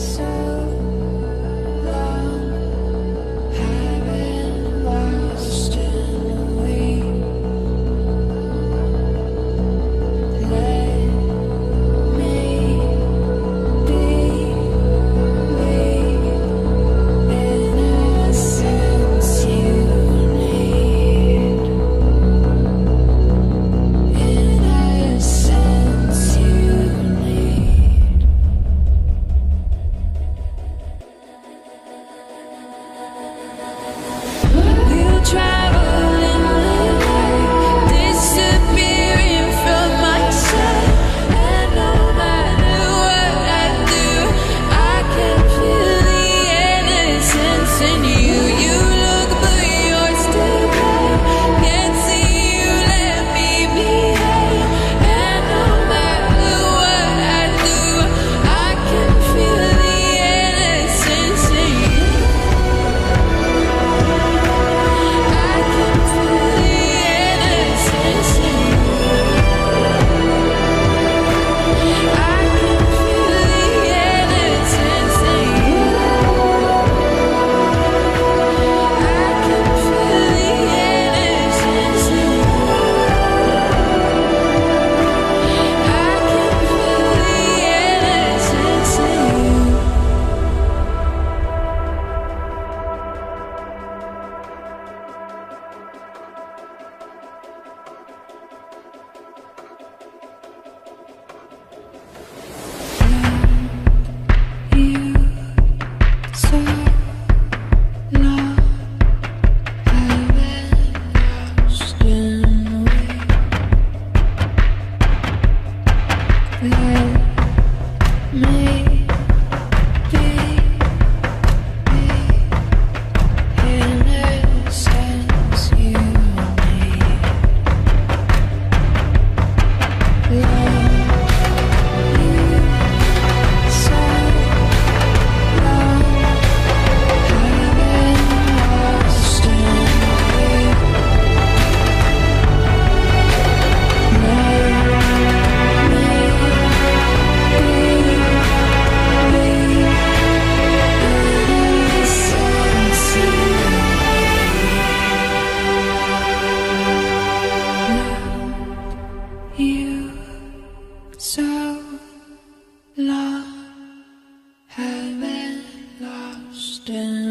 so me. question.